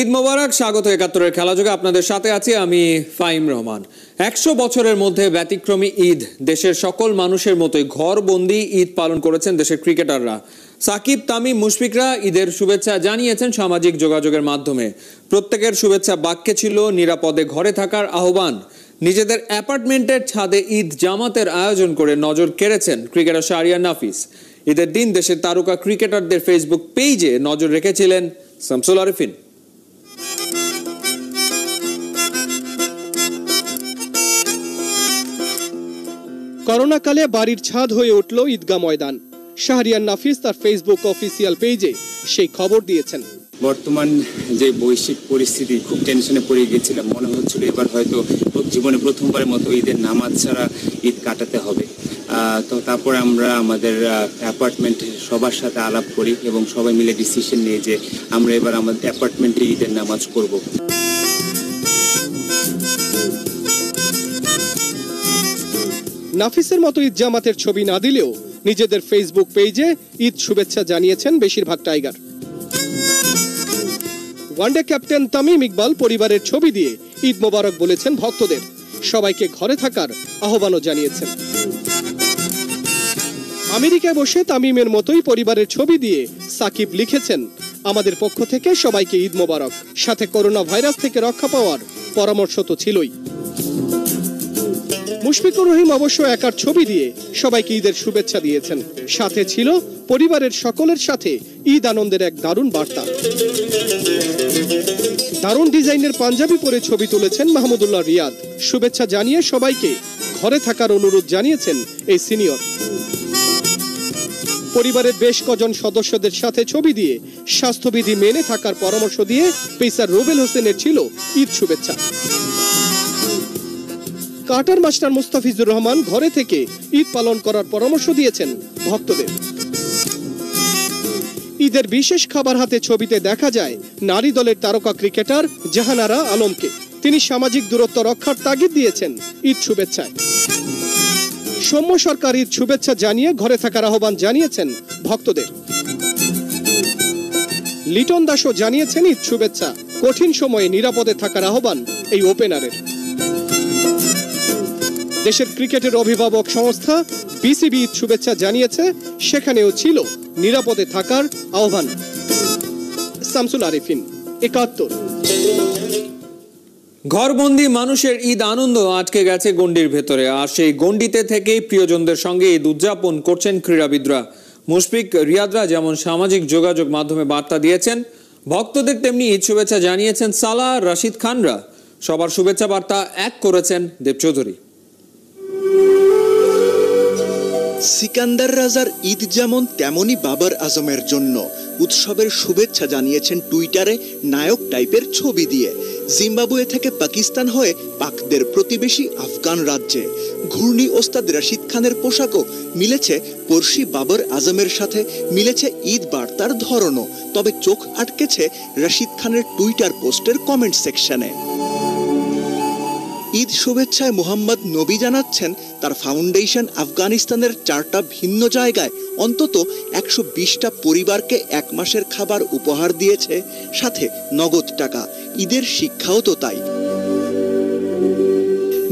ঈদ মোবারক, স্বাগত একাত্তরের খেলাযোগে আপনাদের সাথে আছি আমি ফাইম রহমান। একশো বছরের মধ্যে ব্যতিক্রমী ঈদ, দেশের সকল মানুষের মতোই ঘরবন্দি ঈদ পালন করেছেন দেশের ক্রিকেটাররা। সাকিব, তামিম, মুশফিকরা ঈদের শুভেচ্ছা জানিয়েছেন সামাজিক যোগাযোগের মাধ্যমে। প্রত্যেকের শুভেচ্ছা বাক্যে ছিল নিরাপদে ঘরে থাকার আহ্বান। নিজেদের অ্যাপার্টমেন্টের ছাদে ঈদ জামাতের আয়োজন করে নজর কেড়েছেন ক্রিকেটার শারিয়া নাফিস। ঈদের দিন দেশের তারকা ক্রিকেটারদের ফেসবুক পেজে নজর রেখেছিলেন শামসুল আরিফিন। করোনাকালে বাড়ির ছাদ হয়ে উঠল ঈদগাহ ময়দান। শাহরিয়ার নাফিস তার ফেসবুক অফিসিয়াল পেজে সেই খবর দিয়েছেন। বর্তমান যে বৈশ্বিক পরিস্থিতি, খুব টেনশনে পড়ে গিয়েছিলাম মনে হচ্ছিল এবার হয়তো জীবনে প্রথমবারের মতো ঈদের নামাজ ছাড়া ঈদ কাটাতে হবে। তো তারপর আমরা আমাদের অ্যাপার্টমেন্টে সবার সাথে আলাপ করি এবং সবাই মিলে ডিসিশন নিয়ে যে আমরা এবার আমাদের অ্যাপার্টমেন্টে ঈদের নামাজ করব। নাফিসের মতো ঈদ জামাতের ছবি না দিলেও নিজেদের ফেসবুক পেজে ঈদ শুভেচ্ছা জানিয়েছেন বেশিরভাগ tiger. One day captain Tamim Iqbal পরিবারের ছবি দিয়ে ঈদ মোবারক বলেছেন ভক্তদের। সবাইকে ঘরে থাকার আহ্বানও জানিয়েছেন। আমেরিকায় বসে তামিমের মতোই পরিবারের ছবি দিয়ে সাকিব লিখেছেন, আমাদের পক্ষ থেকে সবাইকে ঈদ মোবারক। সাথে করোনা ভাইরাস থেকে রক্ষা পাওয়ার পরামর্শ তো ছিলই। মুশফিকুর রহিম অবশ্য একার ছবি দিয়ে সবাইকে ঈদের শুভেচ্ছা দিয়েছেন। সাথে ছিল পরিবারের সকলের সাথে ঈদ আনন্দের এক দারুণ বার্তা। দারুণ ডিজাইনের পাঞ্জাবি পরে ছবি তুলেছেন মাহমুদুল্লাহ রিয়াদ। শুভেচ্ছা জানিয়ে সবাইকে ঘরে থাকার অনুরোধ জানিয়েছেন এই সিনিয়র। পরিবারের বেশ কজন সদস্যদের সাথে ছবি দিয়ে স্বাস্থ্যবিধি মেনে থাকার পরামর্শ দিয়ে পেসার রোবেল হোসেনের ছিল ঈদ শুভেচ্ছা। কাটার মাস্টার মুস্তাফিজুর রহমান ঘরে থেকে ঈদ পালন করার পরামর্শ দিয়েছেন ভক্তদের। ঈদের বিশেষ খাবার হাতে ছবিতে দেখা যায় নারী দলের তারকা ক্রিকেটার জাহানারা আলমকে। তিনি সামাজিক দূরত্ব রক্ষার তাগিদ দিয়েছেন ঈদ শুভেচ্ছায়। সৌম্য সরকার ঈদ শুভেচ্ছা জানিয়ে ঘরে থাকার আহ্বান জানিয়েছেন ভক্তদের। লিটন দাসও জানিয়েছেন ঈদ শুভেচ্ছা। কঠিন সময়ে নিরাপদে থাকার আহ্বান এই ওপেনারের। দেশের ক্রিকেটের অভিভাবক সংস্থা বিসিবি শুভেচ্ছা জানিয়েছে, সেখানেও ছিল নিরাপদে থাকার আহ্বান। শামসুল আরিফিন, একাত্তর। ঘরবন্দি মানুষের ঈদ আনন্দ আটকে গেছে গণ্ডির ভেতরে, আর সেই গণ্ডিতে থেকেই প্রিয়জনদের সঙ্গে ঈদ উদযাপন করছেন ক্রীড়াবিদরা। মুশফিক রিয়াদরা যেমন সামাজিক যোগাযোগ মাধ্যমে বার্তা দিয়েছেন, ভক্তদের তেমনি ঈদ শুভেচ্ছা জানিয়েছেন সালা রাশিদ খানরা। সবার শুভেচ্ছা বার্তা এক করেছেন দেব চৌধুরী। সিকান্দার রাজার ঈদ যেমন তেমনই বাবার আজমের জন্য। উৎসবের শুভেচ্ছা জানিয়েছেন টুইটারে নায়ক টাইপের ছবি দিয়ে। জিম্বাবুয়ে থেকে পাকিস্তান হয়ে পাকদের প্রতিবেশী আফগান রাজ্যে। ঘূর্ণি ওস্তাদ রশিদ খানের পোশাকও মিলেছে পড়শি বাবর আজমের সাথে। মিলেছে ঈদ বার্তার ধরনও। তবে চোখ আটকেছে রশিদ খানের টুইটার পোস্টের কমেন্ট সেকশনে। ঈদ শুভেচ্ছায় মোহাম্মদ নবী জানাচ্ছেন, তার ফাউন্ডেশন আফগানিস্তানের চারটা ভিন্ন জায়গায় অন্তত একশো বিশটা পরিবারকে এক মাসের খাবার উপহার দিয়েছে, সাথে নগদ টাকা। ঈদের শিক্ষাও তো তাই।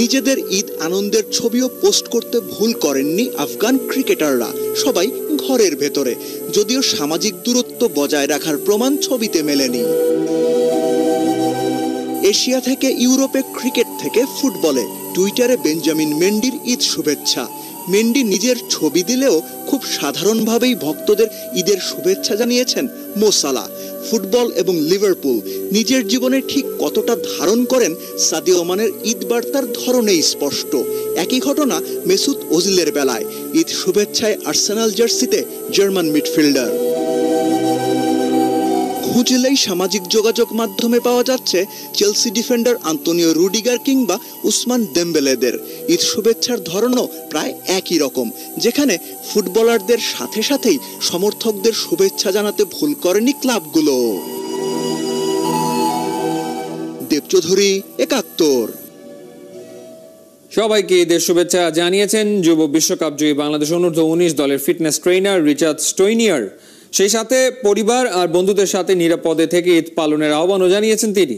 নিজেদের ঈদ আনন্দের ছবিও পোস্ট করতে ভুল করেননি আফগান ক্রিকেটাররা, সবাই ঘরের ভেতরে। যদিও সামাজিক দূরত্ব বজায় রাখার প্রমাণ ছবিতে মেলেনি। এশিয়া থেকে ইউরোপে ক্রিকেট থেকে ফুটবলে। টুইটারে বেঞ্জামিন মেন্ডির ঈদ শুভেচ্ছা। মেন্ডি নিজের ছবি দিলেও খুব সাধারণভাবেই ভক্তদের ঈদের শুভেচ্ছা জানিয়েছেন মোসালা ফুটবল এবং লিভারপুল নিজের জীবনে ঠিক কতটা ধারণ করেন সাদিও মানের ঈদ বার্তার ধরনেই স্পষ্ট। একই ঘটনা মেসুদ ওজিলের বেলায়। ঈদ শুভেচ্ছায় আর্সেনাল জার্সিতে জার্মান মিডফিল্ডার। খুঁজলেই সামাজিক যোগাযোগ মাধ্যমে পাওয়া যাচ্ছে চেলসি ডিফেন্ডার আন্তনিও রুডিগার কিংবা উসমান দেম্বেলেদের। ঈদ শুভেচ্ছার ধরনও প্রায় একই রকম, যেখানে ফুটবলারদের সাথে সাথেই সমর্থকদের শুভেচ্ছা জানাতে ভুল করেনি ক্লাবগুলো। দেবচৌধুরী একাত্তর। সবাইকে ঈদের শুভেচ্ছা জানিয়েছেন যুব বিশ্বকাপ জয়ী বাংলাদেশ অনূর্ধ্ব উনিশ দলের ফিটনেস ট্রেনার রিচার্ড স্টোইনিয়ার সেই সাথে পরিবার আর বন্ধুদের সাথে নিরাপদে থেকে ঈদ পালনের আহ্বানও জানিয়েছেন তিনি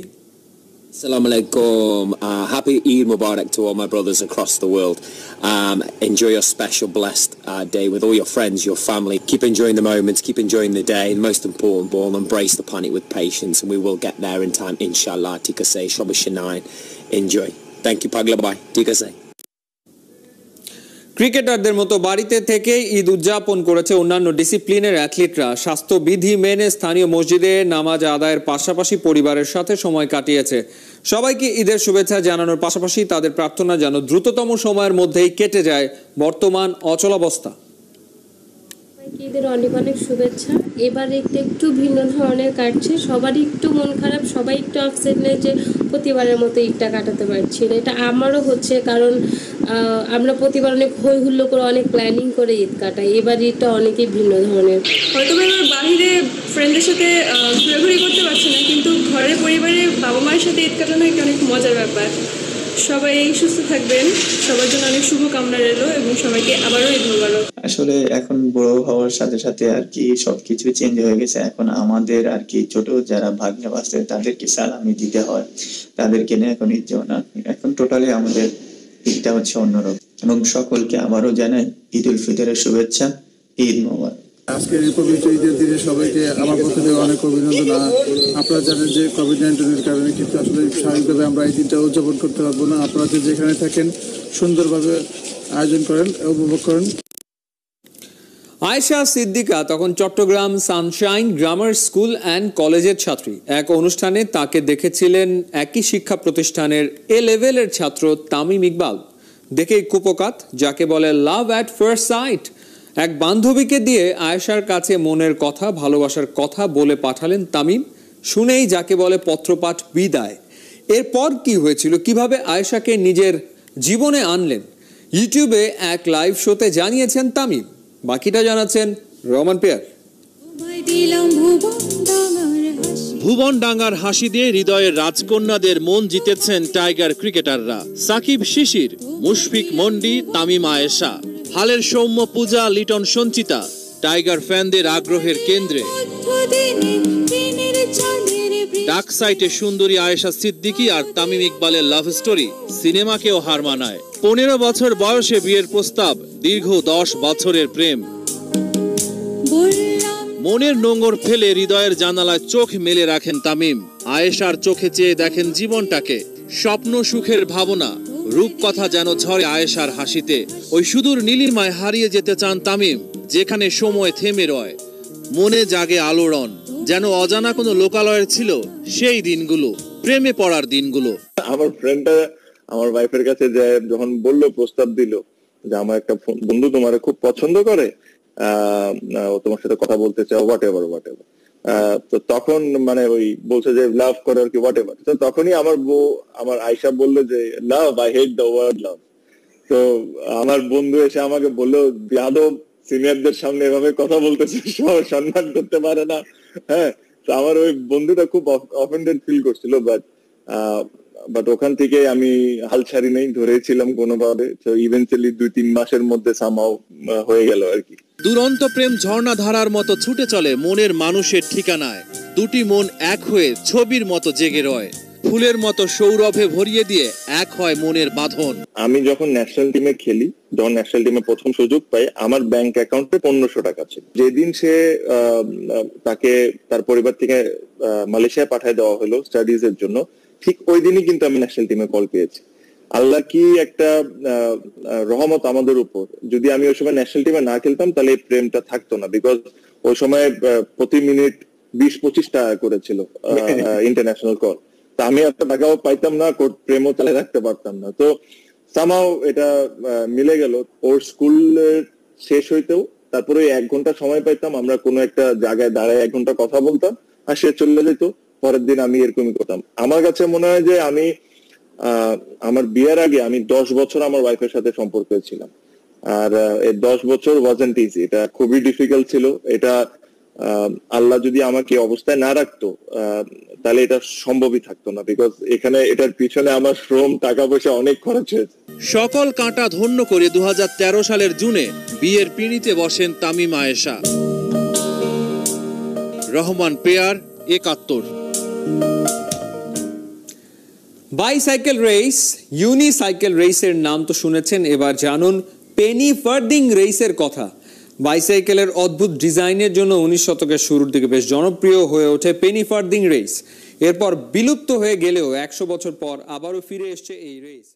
Assalamu alaikum. Uh, happy Eid Mubarak to all my brothers across the world. Um, enjoy your special blessed uh, day with all your friends, your family. Keep enjoying the moments, keep enjoying the day, and most important of all, embrace the panic with patience, and we will get there in time, inshallah. Tika say, Shabbat Shanain. Enjoy. Thank you, Pagla Bye. Tika say. ক্রিকেটারদের মতো বাড়িতে থেকে ঈদ উদযাপন করেছে অন্যান্য ডিসিপ্লিনের অ্যাথলিটরা। স্বাস্থ্যবিধি মেনে স্থানীয় মসজিদে নামাজ আদায়ের পাশাপাশি পরিবারের সাথে সময় কাটিয়েছে। সবাইকে ঈদের শুভেচ্ছা জানানোর পাশাপাশি তাদের প্রার্থনা যেন দ্রুততম সময়ের মধ্যেই কেটে যায় বর্তমান অচলাবস্থা। সবাইকে ঈদের অনেক অনেক শুভেচ্ছা। এবার একটু একটু ভিন্ন ধরনের কাটছে। সবারই একটু মন খারাপ, সবাই একটু আপসেট নেই যে প্রতিবারের মতো ঈদটা কাটাতে পারছি না। এটা আমারও হচ্ছে কারণ আমরা প্রতিবার অনেক হই হুল্লো করে অনেক প্ল্যানিং করে ঈদ কাটাই। এবার ঈদটা অনেকই ভিন্ন ধরনের। হয়তো বাহিরে ফ্রেন্ডদের সাথে ঘোরাঘুরি করতে পারছি না, কিন্তু ঘরের পরিবারে বাবা মায়ের সাথে ঈদ কাটানো একটা অনেক মজার ব্যাপার? সবাই সুস্থ থাকবেন। সবার জন্য অনেক শুভকামনা রইল এবং সবাইকে আবারও ঈদ মোবারক আসলে এখন বড় হওয়ার সাথে সাথে আর কি সবকিছু চেঞ্জ হয়ে গেছে। এখন আমাদের আর কি ছোট যারা ভাগ্নে বাঁচতে তাদেরকে সালামি দিতে হয়। তাদেরকে নিয়ে এখন ঈদ না। এখন টোটালি আমাদের ঈদটা হচ্ছে অন্যরকম। এবং সকলকে আবারও জানাই ঈদ উল ফিতরের শুভেচ্ছা, ঈদ মোবারক। আজকের ঈদের দিনে সবাইকে আমার পক্ষ থেকে অনেক অভিনন্দন। আপনারা জানেন যে কোভিড নাইন্টিনের কারণে কিন্তু আসলে স্বাভাবিকভাবে আমরা এই দিনটা উদযাপন করতে পারব না। আপনারা যেখানে থাকেন, সুন্দরভাবে আয়োজন করেন, উপভোগ করেন। আয়েশা সিদ্দিকা তখন Chittagong sunshine grammar school and কলেজের ছাত্রী। এক অনুষ্ঠানে তাকে দেখেছিলেন একই শিক্ষা প্রতিষ্ঠানের এ লেভেলের ছাত্র তামিম ইকবাল। দেখেই কুপকাত যাকে বলে লাভ অ্যাট ফার্স্ট সাইট এক বান্ধবীকে দিয়ে আয়েশার কাছে মনের কথা ভালোবাসার কথা বলে পাঠালেন তামিম। শুনেই যাকে বলে পত্রপাঠ বিদায়। এরপর কি হয়েছিল? কীভাবে আয়েশাকে নিজের জীবনে আনলেন? ইউটিউবে এক লাইভ শোতে জানিয়েছেন তামিম। বাকিটা জানাচ্ছেন রমান পেয়ার। ভুবন ডাঙ্গার হাসি। দিয়ে হৃদয়ের রাজকন্যাদের মন জিতেছেন টাইগার ক্রিকেটাররা। সাকিব শিশির মুশফিক মন্ডি তামিম আয়েশা। হালের সৌম্য পূজা লিটন সঞ্চিতা, টাইগার ফ্যানদের আগ্রহের কেন্দ্রে। ডাক সাইটে সুন্দরী আয়েশা সিদ্দিকী আর তামিম ইকবালের লাভ স্টোরি সিনেমাকেও হার মানায়। পনেরো বছর বয়সে বিয়ের প্রস্তাব, দীর্ঘ দশ বছরের প্রেম। মনের নোঙর ফেলে হৃদয়ের জানালায় চোখ মেলে রাখেন তামিম। আয়েশার চোখে চেয়ে দেখেন জীবনটাকে, স্বপ্ন সুখের ভাবনা। রূপকথা যেন ঝরে আয়েশার হাসিতে। ওই সুদূর নীলিমায় হারিয়ে যেতে চান তামিম, যেখানে সময় থেমে রয়। মনে জাগে আলোড়ন, যেন অজানা কোনো লোকালয়ের ছিল সেই দিনগুলো, প্রেমে পড়ার দিনগুলো। আমার ফ্রেন্ডটা আমার ওয়াইফের কাছে যে যখন বলল, প্রস্তাব দিল, যে আমার একটা বন্ধু তোমার খুব পছন্দ করে তোমার সাথে কথা বলতে চাও হোয়াট এভার হোয়াট এভার তো তখন মানে ওই বলছে যে লাভ করে আর কি হোয়াট এভার তো তখনই আমার বউ, আমার আয়সা বলল যে love I hate the word love তো আমার বন্ধু এসে আমাকে বলল যাদব সিনিয়রদের সামনে এভাবে কথা বলতেছে সম্মান করতে পারে না। হ্যাঁ তো আমার ওই বন্ধুটা খুব অফেন্ডেড ফিল করছিল বাট বাট ওখান থেকে আমি হাল ছাড়ি নেই, ধরেছিলাম কোনোভাবে। তো ইভেন্চুয়ালি দুই, তিন মাসের মধ্যে সামাও হয়ে গেল আর কি। দুরন্ত প্রেম ঝর্ণা ধারার মতো ছুটে চলে মনের মানুষের ঠিকানায়। দুটি মন এক হয়ে ছবির মতো জেগে রয়। ফুলের মতো সৌরভে ভরিয়ে দিয়ে এক হয় মনের বাঁধন। আমি যখন ন্যাশনাল টিমে খেলি যখন ন্যাশনাল টিমে প্রথম সুযোগ পাই আমার ব্যাংক অ্যাকাউন্টে পনেরোশো টাকা ছিল। যেদিন সে তাকে তার পরিবার থেকে আহ, মালয়েশিয়ায় পাঠিয়ে দেওয়া হলো স্টাডিজ এর জন্য ঠিক ওই দিনই কিন্তু আমি ন্যাশনাল টিমে কল পেয়েছি। আল্লাহ কি একটা রহমত আমাদের উপর? যদি আমি ওই সময় ন্যাশনাল টিমে না খেলতাম তাহলে এই প্রেমটা থাকতো না বিকজ ওই সময় প্রতি মিনিট বিশ পঁচিশ টাকা করেছিল ইন্টারন্যাশনাল কল তা আমি একটা টাকাও পাইতাম না প্রেমও চালিয়ে রাখতে পারতাম না। তো সামাও এটা মিলে গেল। ওর স্কুল শেষ হইতেও তারপরে এক ঘণ্টা সময় পাইতাম আমরা কোনো একটা জায়গায় দাঁড়ায় এক ঘণ্টা কথা বলতাম আর সে চলে যেত পরের দিন আমি এরকমই করতাম। আমার কাছে মনে হয় যে আমি আমার বিয়ের আগে আমি দশ বছর আমার ওয়াইফের সাথে সম্পর্ক ছিলাম। আর এই দশ বছর ওয়াজেন্ট ইজি এটা খুবই ডিফিকাল্ট ছিল। এটা আল্লাহ যদি আমাকে অবস্থায় না রাখতো তাহলে এটা সম্ভবই থাকতো না। বিকজ এখানে এটার পিছনে আমার শ্রম টাকা পয়সা অনেক খরচ হয়েছে। সকল কাঁটা ধন্য করে দু হাজার তেরো সালের জুনে বিয়ের পিড়িতে বসেন তামিম আয়েশা। রহমান পেয়ার, একাত্তর। বাইসাইকেল রেস ইউনিসাইকেল রেসের নাম তো শুনেছেন, এবার জানুন পেনি ফার্ডিং রেসের কথা। বাইসাইকেলের অদ্ভুত ডিজাইনের জন্য উনিশ শতকের শুরুর দিকে বেশ জনপ্রিয় হয়ে ওঠে পেনি ফার্দিং রেস এরপর বিলুপ্ত হয়ে গেলেও একশো বছর পর আবারও ফিরে এসছে এই রেস